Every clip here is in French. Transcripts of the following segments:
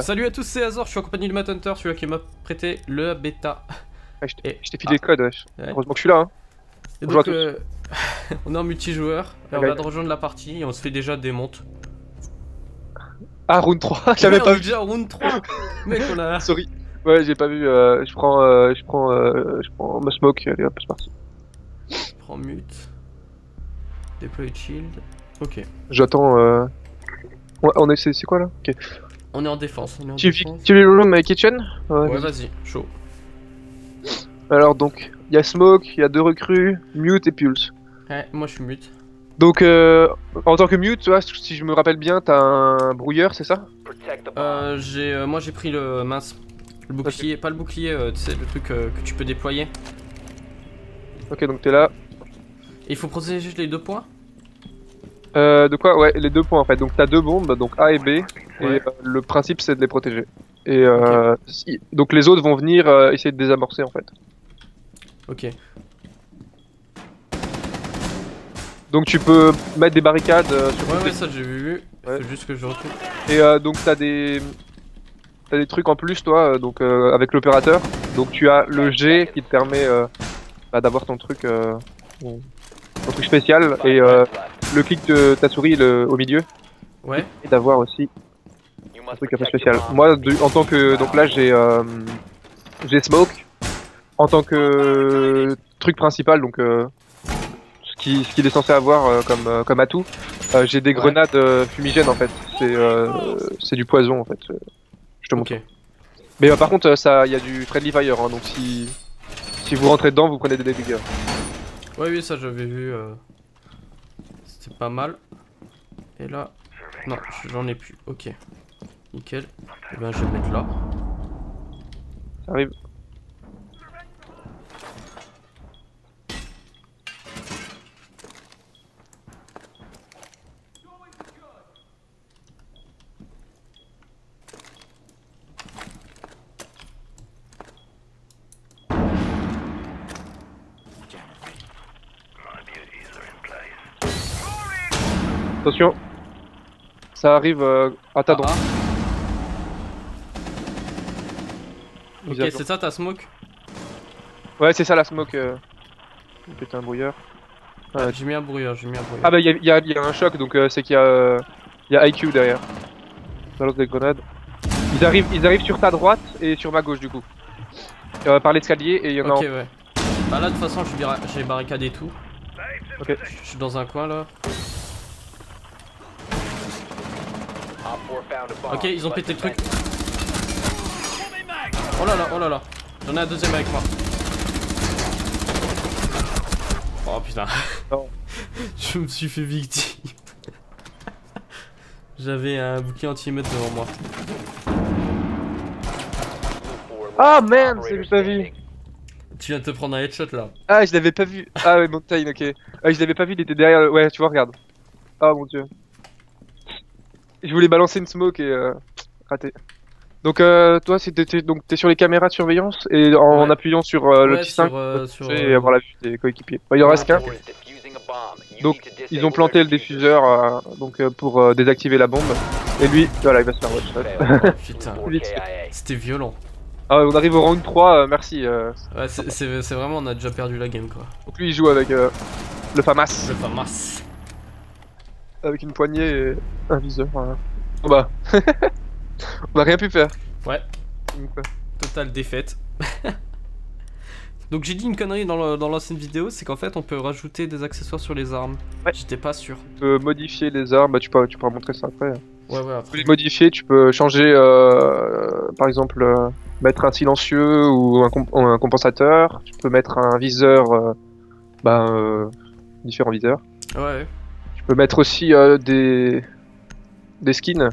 Salut à tous, c'est Azor, je suis en compagnie de Matt Hunter, celui qui m'a prêté le bêta. Ah, je t'ai Et- je filé le code, wesh. Ouais. Heureusement que je suis là. Hein. Et Bonjour donc, euh, on est en multijoueur, et on Ouais. va de rejoindre la partie et on se fait déjà des montes. Ah, round 3, j'avais Ouais, pas on vu. déjà round 3 Mec, on a. Sorry. Ouais, j'ai pas vu. euh, je prends, euh, je prends, euh, je prends ma smoke. Allez, hop, c'est parti. Prends mute. Deploy shield. Ok. J'attends. Euh... Ouais, on est, c'est c'est quoi là? Ok. On est en défense. On est en Tu défense. tu veux le room kitchen Ouais. Ouais, vas-y, chaud. Alors donc, il y a smoke, il y a deux recrues, mute et pulse. Ouais, moi je suis mute. Donc, euh, en tant que mute, tu vois, si je me rappelle bien, t'as un brouilleur, c'est ça? Euh, j'ai, euh, moi j'ai pris le mince. Le bouclier, pas le bouclier, euh, tu sais, le truc euh, que tu peux déployer. Ok, donc t'es là. Et il faut protéger les deux points? Euh, de quoi? Ouais, les deux points en fait. Donc t'as deux bombes, donc A et B, Ouais. euh, le principe c'est de les protéger. Et euh, si- donc les autres vont venir euh, essayer de désamorcer en fait. Ok. Donc tu peux mettre des barricades sur Ouais, ouais, ça j'ai vu. Ouais. Faut juste que je recule. Et euh, donc t'as des t'as des trucs en plus toi, donc euh, avec l'opérateur. Donc tu as le G qui te permet euh, bah, d'avoir ton truc euh, ton truc spécial et euh, le clic de ta souris le- au milieu Ouais. et d'avoir aussi un truc un peu spécial. Moi, du- en tant que donc là j'ai euh, j'ai smoke en tant que truc principal, donc euh, ce qui ce qu'il est censé avoir euh, comme euh, comme atout. euh, j'ai des Ouais. grenades euh, fumigènes en fait. C'est euh, c'est du poison en fait. Je te montre. Mais euh, par contre, ça, il y a du friendly fire, hein, donc si si vous rentrez dedans, vous prenez des dégâts. Ouais, oui, ça j'avais vu. euh, C'était pas mal. Et là. Non, j'en ai plus. Ok. Nickel. Et ben, je vais mettre là. Ça arrive. Attention. Ça arrive euh, à ta droite. Ah, Ok, c'est ça ta smoke Ouais, c'est ça la smoke. Euh... Un brouilleur. Ouais. J'ai mis un brouilleur, j'ai mis un brouilleur. Ah bah il y a, y a- y a un choc donc euh, c'est qu'il y a euh, il y a IQ derrière. Balance des grenades. Ils arrivent ils arrivent sur ta droite et sur ma gauche du coup. Euh, par l'escalier et il y en a ok, ouais. Bah là, de toute façon, j'ai barricadé tout. Ok. Je suis dans un coin là. Ok, ils ont pété le truc. Oh là là, oh là là. J'en ai un deuxième avec moi. Oh putain. Non. Je me suis fait victime. J'avais un bouclier anti-émeute devant moi. Ah merde, c'est pas vu. Tu viens de te prendre un headshot là. Ah je l'avais pas vu. Ah ouais Mountain ok. Ah je l'avais pas vu, il était derrière. le- Ouais tu vois regarde. Ah mon dieu. Je voulais balancer une smoke et euh, raté. Donc euh, toi t'es- donc t'es sur les caméras de surveillance et en, Ouais. appuyant sur euh, le Ouais, petit 5 sur, euh, et euh, avoir la vue des coéquipiers. Bah, il en reste qu'un. Donc, Ils ont planté le diffuseur euh, donc euh, pour euh, désactiver la bombe. Et lui, voilà, il va se faire shot. Putain, Vite. c'était violent. Ah, on arrive au round 3, euh, merci. euh. Ouais, c'est vraiment, on a déjà perdu la game quoi. Donc lui, il joue avec euh, le FAMAS, Le FAMAS. avec une poignée et un viseur. voilà. Bon bah, on a rien pu faire. Ouais. Totale défaite. Donc j'ai dit une connerie dans l'ancienne vidéo, c'est qu'en fait on peut rajouter des accessoires sur les armes. Ouais. J'étais pas sûr. tu peux modifier les armes, bah, tu, peux, tu pourras montrer ça après. Ouais ouais Tu peux après. les modifier, tu peux changer, euh, par exemple, euh, mettre un silencieux ou un, comp- ou un compensateur. Tu peux mettre un viseur, euh, bah, euh, différents viseurs. Ouais. Tu peux mettre aussi des des skins.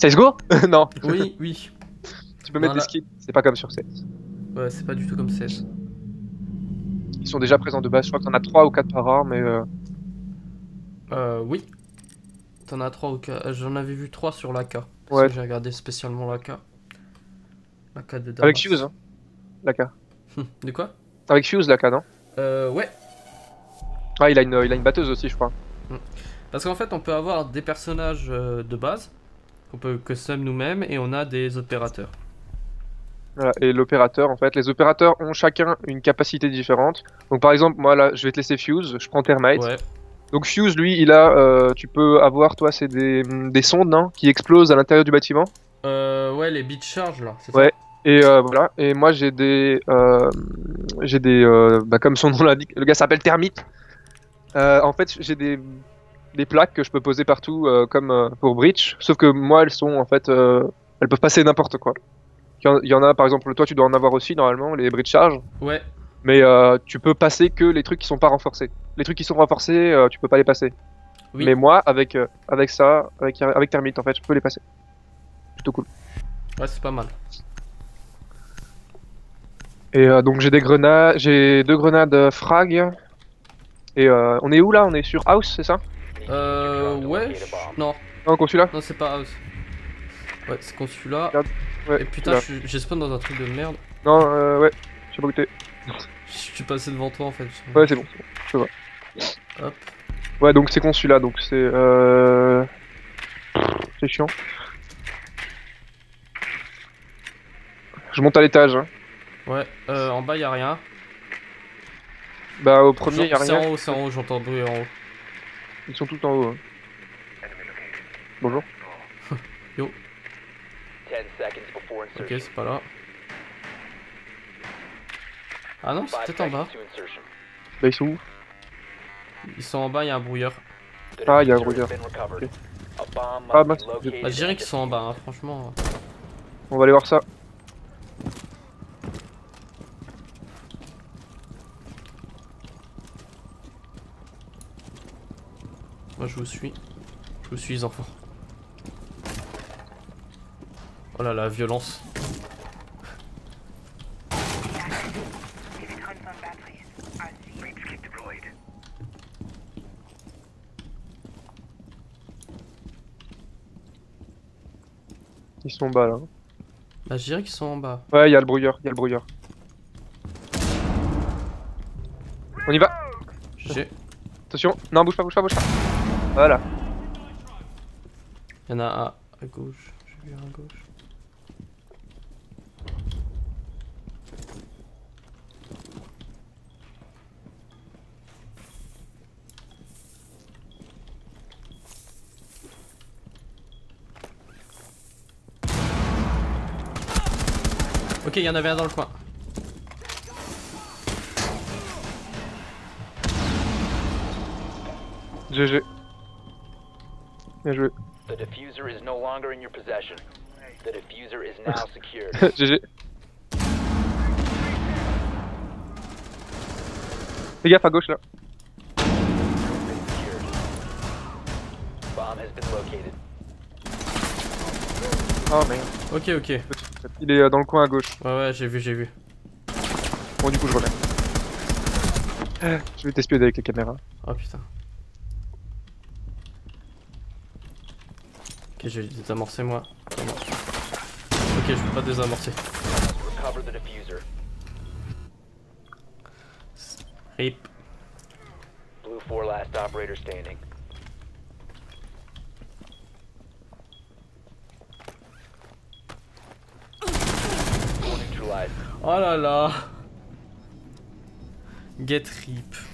CSGO Non. Oui, oui. Tu peux mettre Voilà. des skins. C'est pas comme sur CS. Ouais, c'est pas du tout comme 16. Ils sont déjà présents de base. Je crois que t'en as 3 ou 4 par arme. Mais euh... Euh, oui. T'en as 3 ou 4. J'en avais vu 3 sur l'AK. Parce Ouais. que j'ai regardé spécialement l'AK. L'AK de Damas. avec Fuse, hein. L'AK. De quoi? Avec Fuse, l'AK, non? Euh, ouais. Ah, il a, une, il a une batteuse aussi, je crois. Parce qu'en fait, on peut avoir des personnages euh, de base, On peut custom nous-mêmes et on a des opérateurs. Voilà, et l'opérateur, en fait, les opérateurs ont chacun une capacité différente. Donc par exemple, moi là, je vais te laisser Fuse, je prends Thermite. Ouais. Donc Fuse, lui, il a, euh, tu peux avoir, toi, c'est des, des sondes hein, qui explosent à l'intérieur du bâtiment. Euh, ouais, les beat charge là, c'est Ouais. Et euh, voilà. Et moi, j'ai des, j'ai des, bah, comme son nom l'indique, le gars s'appelle Thermite. En fait, j'ai des, des plaques que je peux poser partout, euh, comme euh, pour Breach. Sauf que moi, elles sont en fait, euh, elles peuvent passer n'importe quoi. Il y, en, a, par exemple, toi, tu dois en avoir aussi normalement, les Breach Charge. Ouais. Mais tu peux passer que les trucs qui sont pas renforcés. Les trucs qui sont renforcés, tu peux pas les passer. Oui. Mais moi, avec, avec ça, avec, avec en fait, je peux les passer. Plutôt cool. Ouais, c'est pas mal. Et euh, donc j'ai des grenades, j'ai deux grenades frag. Et euh, on est où là? On est sur house, c'est ça? Euh, ouais. je- Non, Non, consulat non, c'est pas house. Ouais, c'est consulat. Ouais. Et putain, je j'ai spawn dans un truc de merde. Non, euh, ouais. Je sais pas t'es. Je suis passé devant toi en fait. Ouais, c'est bon. Hop. Ouais, donc c'est consulat, donc c'est euh... c'est chiant. Je monte à l'étage. Hein. Ouais, euh, en bas y'a rien. Bah au premier y a C'est rien. en haut, c'est en haut, j'entends bruit en haut. Ils sont tout en haut. hein. Bonjour. 10 seconds before Ok, c'est pas là. Ah non, c'est 5 peut-être en bas. Bah ils sont où? Ils sont en bas, il y a un brouilleur. Ah, il y a un bomb Ah, Bah, je dirais qu'ils sont en bas, hein, franchement. On va aller voir ça. Moi je vous suis. Je vous suis les enfants. Oh là la violence. Ils sont bas là. Bah je dirais qu'ils sont en bas. Ouais, il y a le brouilleur, il y a le brouilleur. On y va. GG. Attention. Non, bouge pas, bouge pas, bouge pas. Voilà. Il y en a un à gauche. J'ai vu un à gauche. Ok, il y en avait un dans le coin. GG. Bien joué. The diffuser is no longer in your possession. The diffuser is now secured. GG. Fais gaffe à gauche là. Secured. Bomb has been located. Oh merde. Ok, ok. Il est euh, dans le coin à gauche. Ouais, ouais, j'ai vu, j'ai vu. Bon, du coup, je reviens. Je vais t'espionner avec les caméras. Oh putain. Ok, je vais désamorcer moi. Ok, je vais pas désamorcer. Rip. Blue 4 last operator standing. Oh là là. Get rip.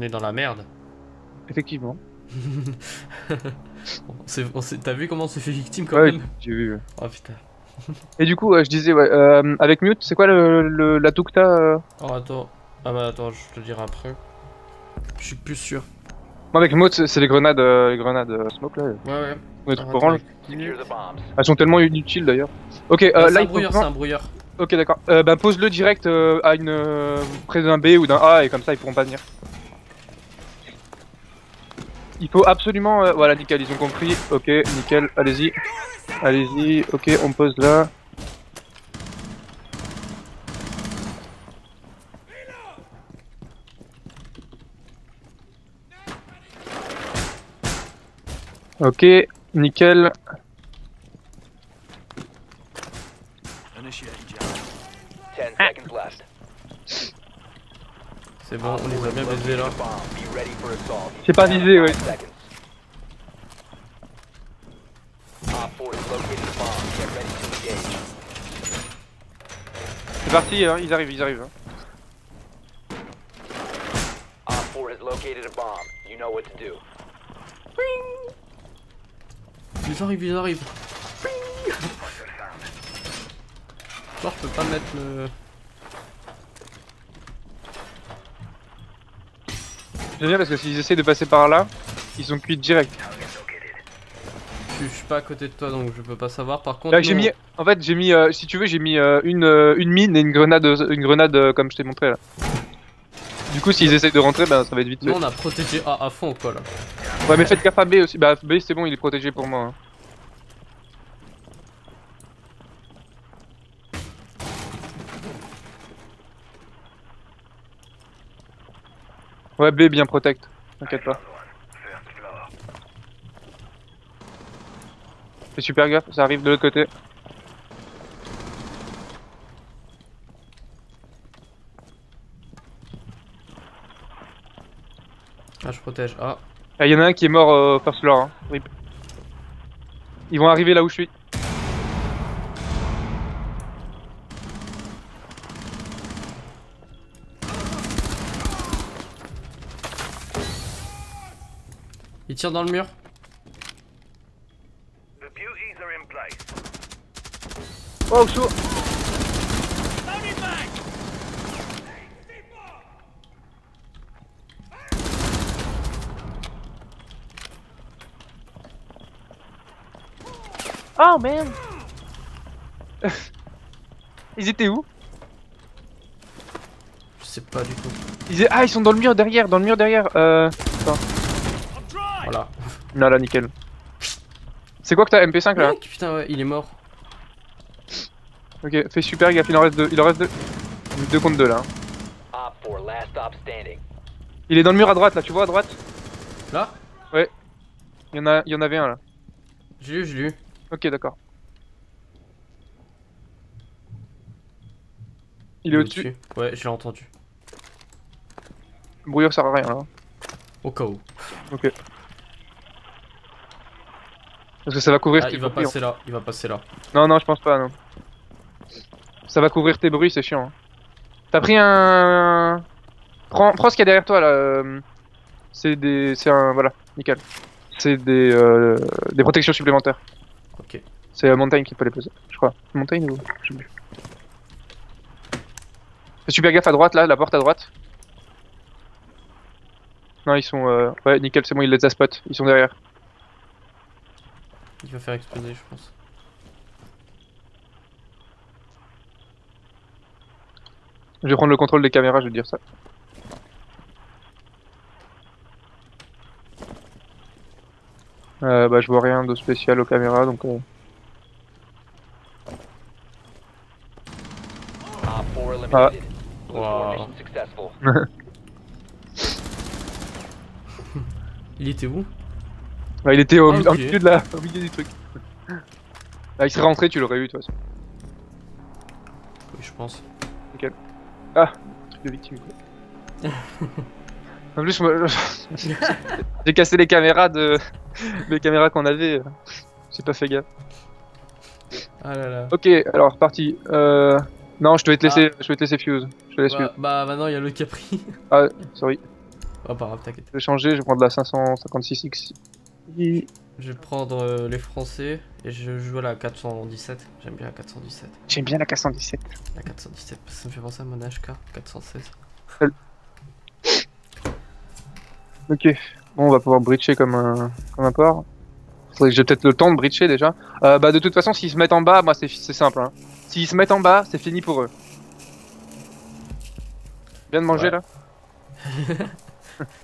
On est dans la merde. Effectivement. T'as vu comment on s'est fait victime quand Ouais, même? j'ai vu. ouais. Oh putain. Et du coup, euh, je disais, ouais, euh, avec Mute, c'est quoi le, le- la Tukta euh? Oh attends. Ah bah attends, je te dirai après. Je suis plus sûr. Moi avec Maud, c'est les grenades, euh, les grenades euh, smoke là, Ouais, ouais. les trucs orange. Elles sont tellement inutiles d'ailleurs. Ok, euh, Ah, c'est là un brouilleur, c'est un brouilleur. Ok d'accord. Euh, bah pose-le direct euh, à une euh, près d'un B ou d'un A et comme ça ils pourront pas venir. Il faut absolument euh, voilà nickel ils ont compris. Ok nickel allez-y allez-y ok on pose là. Ok nickel. C'est bon, on les a bien baisés là. J'ai pas visé ouais. Five seconds. Op 4 has located the bomb. Get ready to engage. C'est parti hein, ils arrivent ils arrivent. hein. Op 4 has located a bomb. You know what to do. Ils arrivent, ils arrivent. Genre, je peux pas mettre le. J'aime bien parce que s'ils essaient de passer par là, ils sont cuits direct. Je suis pas à côté de toi donc je peux pas savoir. Par contre, Là, j'ai mis, en fait, j'ai mis, euh, si tu veux, j'ai mis euh, une, euh, une mine et une grenade, une grenade euh, comme je t'ai montré là. Du coup, s'ils essayent de rentrer, ben ça va être vite nous, fait. on a protégé A à fond quoi là. Ouais, mais faites gaffe à B aussi. Bah, B, c'est bon, il est protégé pour moi. hein. Ouais, B bien protect, t'inquiète pas. Fais super gaffe, ça arrive de l'autre côté. Ah, je protège. Ah, y en a un qui est mort euh, first floor. Hein. Rip. Ils vont arriver là où je suis. Tire dans le mur. Oh, chaud Oh man Ils étaient où? Je sais pas du tout. ils... Ah, ils sont dans le mur derrière, dans le mur derrière. Euh... Non, là, nickel. C'est quoi que t'as MP5 là Mec, putain, ouais, il est mort. Ok, fais super gaffe, il en reste deux. Il en reste deux. Deux contre deux là. hein. Op 4, last stop standing. Il est dans le mur à droite là, tu vois à droite? Là? Il y, en a... il y en avait un là. J'ai lu, j'ai lu. Ok, d'accord. Il est au-dessus. Ouais, je l'ai entendu. Le brouilleur sert à rien là. Au cas où. Parce que ça va couvrir Ah, tes il va bruits. passer là, il va passer là. Non, non, je pense pas, non. Ça va couvrir tes bruits, c'est chiant. hein. T'as pris un. Prends, prends ce qu'il y a derrière toi là. euh, C'est des. C'est un. Voilà, nickel. C'est des. euh, Des protections supplémentaires. Ok. C'est euh, Montaigne qui peut les poser, je crois. Montaigne ou. Je sais plus. Fais super gaffe à droite là, la porte à droite. Non, ils sont. euh, Ouais, nickel, c'est bon, il les a spot. Ils sont derrière. Il va faire exploser, je pense. Je vais prendre le contrôle des caméras, je vais dire ça. Euh, bah, je vois rien de spécial aux caméras donc. euh, Op 4 eliminated. Blue Wow. Il était où? Bah, il était au, Ah, au milieu de la, au milieu du truc. Bah, il serait rentré, tu l'aurais toute façon. Oui, je pense. Truc de victime, quoi. en plus, moi, j'ai cassé les caméras de, les caméras qu'on avait. euh, J'ai pas fait gaffe. Ah là là. Ok, alors parti. Euh... Non, je vais te laisser, je vais te laisser fuse. Je te laisse Bah, fuse. bah maintenant il y a le pris. Ah, sorry. Oh, pas grave, t'inquiète. Je vais changer, je vais prendre la 556X. Je vais prendre euh, les français et je joue à la 417. J'aime bien la 417. J'aime bien la 417. La 417, parce que ça me fait penser à mon HK 416. Ok. Bon, on va pouvoir breacher comme un, comme un porc. J'ai peut-être le temps de breacher déjà. Euh, bah, de toute façon, s'ils se mettent en bas, moi, c'est c'est simple. Hein. S'ils se mettent en bas, c'est fini pour eux. Viens de manger Ouais. là.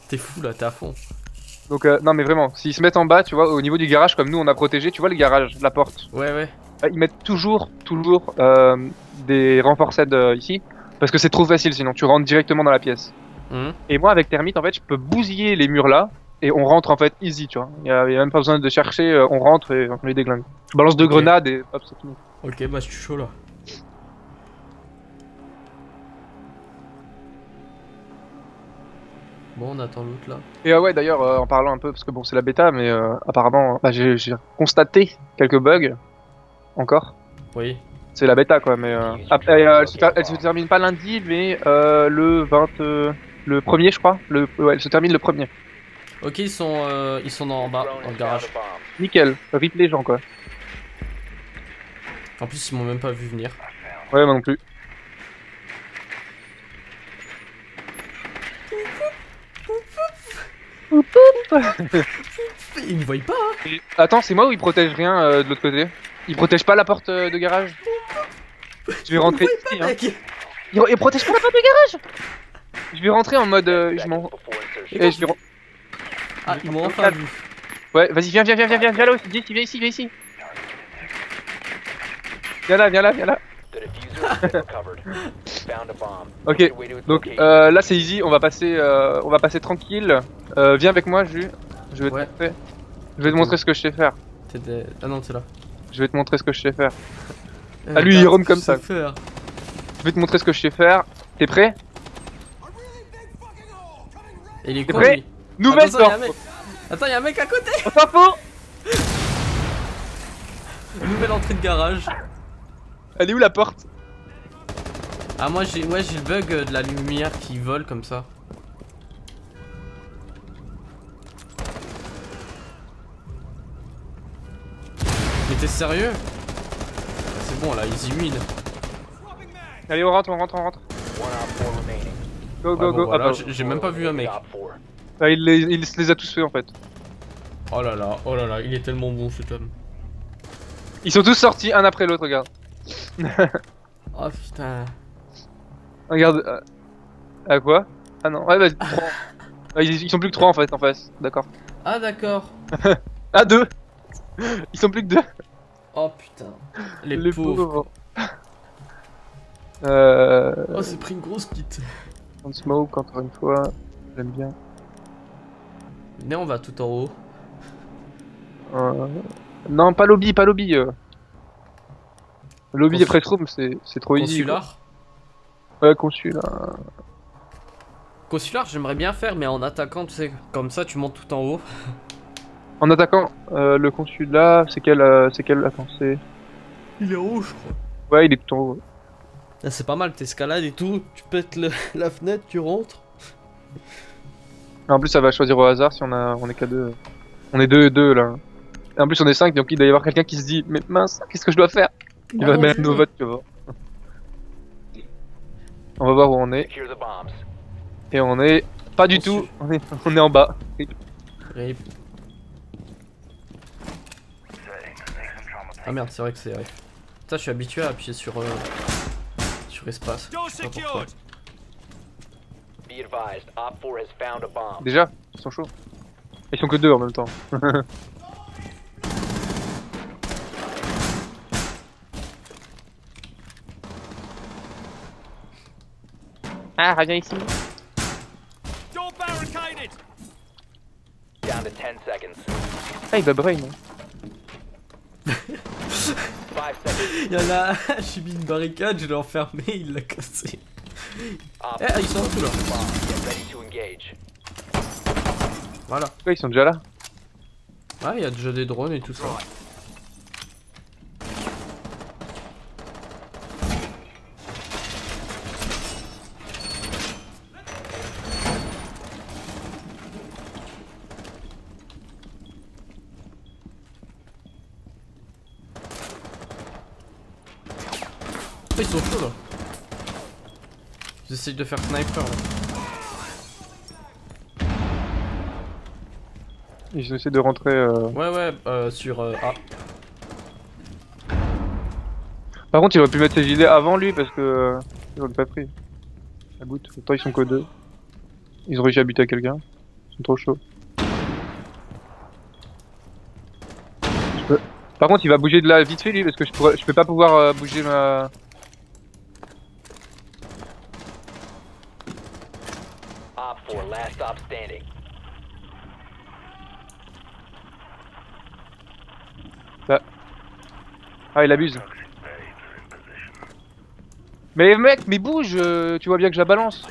T'es fou là, t'es à fond. Donc, euh, non, mais vraiment, s'ils se mettent en bas, tu vois, au niveau du garage, comme nous on a protégé, tu vois le garage, la porte. Ouais, ouais. Euh, Ils mettent toujours, toujours euh, des renforced euh, ici. Parce que c'est trop facile sinon, tu rentres directement dans la pièce. Mhm. Et moi, avec Termite, en fait, je peux bousiller les murs là. Et on rentre en fait easy, tu vois. Il y a, même pas besoin de chercher, euh, on rentre et on les déglingue. Je balance deux Ok. grenades et hop, c'est fini. Ok, bah je suis chaud là. Bon, on attend l'autre là. Et euh, ouais, d'ailleurs, euh, en parlant un peu, parce que bon, c'est la bêta, mais euh, apparemment, bah, j'ai constaté quelques bugs. Encore. Oui. C'est la bêta, quoi, mais euh, après, euh, elle, se ter- elle se termine pas lundi, mais euh, le 20, euh, le premier, je crois. Le, ouais, elle se termine le premier. Ok, ils sont, euh, ils sont en bas, dans le garage. Nickel, rip les gens, quoi. En plus, ils m'ont même pas vu venir. Ouais, moi non plus. Ils me voient pas hein. Attends, c'est moi ou il protège rien euh, de l'autre côté? Il protège pas la porte euh, de garage? Je vais rentrer ici, hein. pas la porte de garage? Je vais rentrer en mode. euh, je m'en. Eh, je vais Ah, ils m'ont enfin vu. Ouais, vas-y, viens, viens, viens, viens, viens, viens là aussi, viens ici, viens ici, viens ici. Viens là, viens là, viens là. Ok, Donc euh, là c'est easy, on va passer, euh, on va passer tranquille. Euh, viens avec moi, Ju. Je vais te Ouais. montrer. Je vais te montrer ce que je sais faire. T'es des... Ah non, t'es là. Je vais te montrer ce que je sais faire. Ah, lui, il rentre comme ça. Faire. Je vais te montrer ce que je sais faire. T'es prêt? Et il est con, prêt? lui. Nouvelle mec. Attends, y'a un mec à côté Nouvelle entrée de garage. Elle est où la porte? Ah, moi j'ai ouais, j'ai le bug euh, de la lumière qui vole comme ça. Mais t'es sérieux? Ah, C'est bon là, easy win. Allez, on rentre, on rentre, on rentre. Go, Ouais, go, bon, go. voilà, Ah, bah, j'ai- même pas vu un mec. Bah, il, les, il les a tous fait en fait. Oh là là, oh là là, il est tellement bon cet homme. Ils sont tous sortis un après l'autre, regarde. Oh putain. Regarde. Euh... À quoi? Ah non, ouais, vas-y. trois. Ah, ils, ils sont plus que 3 en fait en face, d'accord. Ah d'accord. Ah, 2 Ils sont plus que 2 Oh putain. Les, pauvres. Euh. Oh, c'est pris une grosse kit. On smoke encore une fois, j'aime bien. Venez, on va tout en haut. Euh, Non, pas lobby, pas lobby. euh. Lobby Consul- et press room, c'est c'est trop easy. Consular. quoi. Ouais, consul. Consular, j'aimerais bien faire, mais en attaquant, tu sais, comme ça, tu montes tout en haut. En attaquant euh, le consul là, c'est quel, euh, c'est quel, attends, c'est, Il est haut, je crois. ouais, il est tout en haut. Ah, c'est pas mal, t'escalades et tout, tu pètes le- la fenêtre, tu rentres. En plus, ça va choisir au hasard si on a, on est qu'à deux. On est deux, deux là. Et en plus, on est cinq, donc il doit y avoir quelqu'un qui se dit, mais mince, qu'est-ce que je dois faire? Il Oh va mettre nos votes, tu vois. On va voir où on est. Et on est pas du tout. On est, on est en bas. Rip. Ah merde, c'est vrai que c'est rip. Ça, je suis habitué à appuyer sur, euh, sur espace. Je sais pas pourquoi. Be advised, Op 4 has found a bomb. Déjà, ils sont chauds. Ils sont que deux en même temps. ah, reviens ici. Down to 10 seconds. Ah, il va brain. hein. 5 seconds. Y'en a un, j'ai mis une barricade, je l'ai enfermé, il l'a cassé. Op Eh, ils sont en dessous là. bomb. Get ready to engage. Voilà. Ouais, ils sont déjà là. Ah, il y a déjà des drones et tout ça. Ils sont chauds là. J'essaye de faire sniper là. Ils essaient de rentrer. euh. Ouais, ouais, euh, sur euh, A. Par contre, il aurait pu mettre ses gilets avant lui parce que. Ils auraient pas pris. La goutte. Pourtant, ils sont que deux. Ils ont réussi à buter quelqu'un. Ils sont trop chauds. Par contre, il va bouger de là vite fait lui parce que je, pourrais... je peux pas pouvoir euh, bouger ma. 4, last stop standing. Ah, il abuse. Mais mec, mais bouge, euh, tu vois bien que je la balance.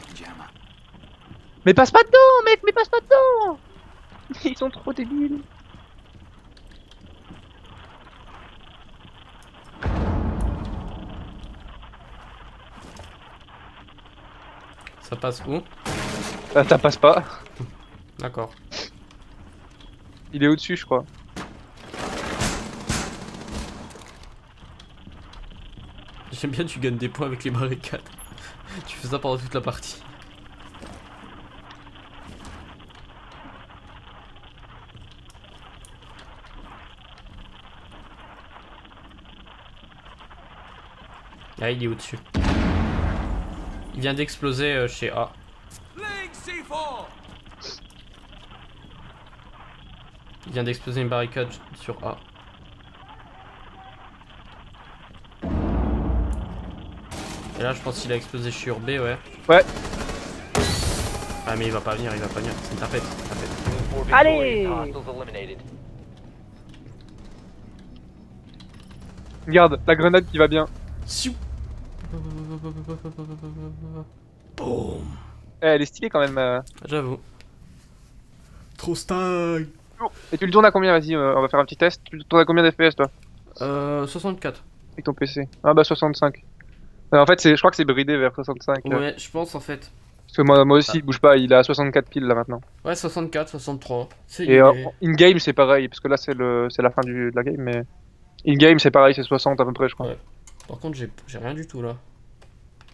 Mais passe pas dedans, mec, mais passe pas dedans Ils sont trop débiles. Ça passe où? Ah, ça passe pas. D'accord. Il est au-dessus, je crois. J'aime bien, tu gagnes des points avec les barricades. tu fais ça pendant toute la partie. Ah, il est au-dessus. Il vient d'exploser euh, chez A. Il vient d'exploser une barricade sur A. Et là, je pense qu'il a explosé sur B, ouais. Ouais. Ah, mais il va pas venir, il va pas venir. C'est une tapette, c'est une tapette. Team 4 Allez. Regarde, la grenade qui va bien. Siou Boum Eh, elle est stylée quand même. euh. J'avoue. Trop style Et tu le tournes à combien Vas-y, euh, on va faire un petit test. Tu le tournes à combien d'FPS toi Euh, 64. Avec ton PC Ah bah 65. Euh, en fait, je crois que c'est bridé vers 65. euh, Ouais, je pense en fait. Parce que moi, moi aussi, il bouge pas, il est à 64 piles là maintenant. Ouais, 64, 63. C'est Et in-game, c'est pareil, parce que là, c'est le, la fin du, de la game, mais. In-game, c'est pareil, c'est 60 à peu près, je crois. Ouais. Par contre, j'ai rien du tout là.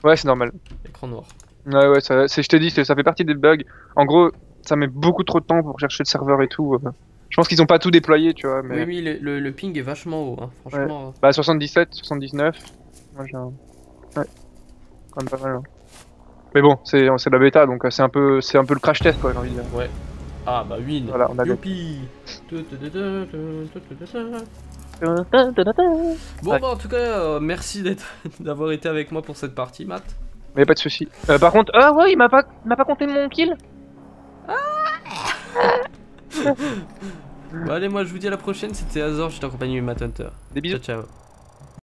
Ouais, c'est normal. Écran noir. Ouais, ouais, ça, c'est- je t'ai dit, c'est- ça fait partie des bugs. En gros, ça met beaucoup trop de temps pour chercher le serveur et tout. euh. Je pense qu'ils ont pas tout déployé, tu vois, mais. Oui, oui, le, le- le ping est vachement haut, hein. franchement. Bah, 77, 79. Moi, j'ai un. Ouais. Quand même pas mal. hein. Mais bon, c'est la bêta, donc euh, c'est un peu, c'est un peu le crash test, quoi, j'ai envie de dire. Ah, bah win Voilà, on a Youpi Bon, Ouais. bah en tout cas, euh, merci d'avoir été avec moi pour cette partie, Matt. Mais pas de souci. Euh, par contre, ah ouais, il m'a pas, il m'a pas compté mon kill? Bon, allez, moi je vous dis à la prochaine, c'était Azor, j'étais accompagné de Matt Hunter. Des bisous. Ciao, ciao.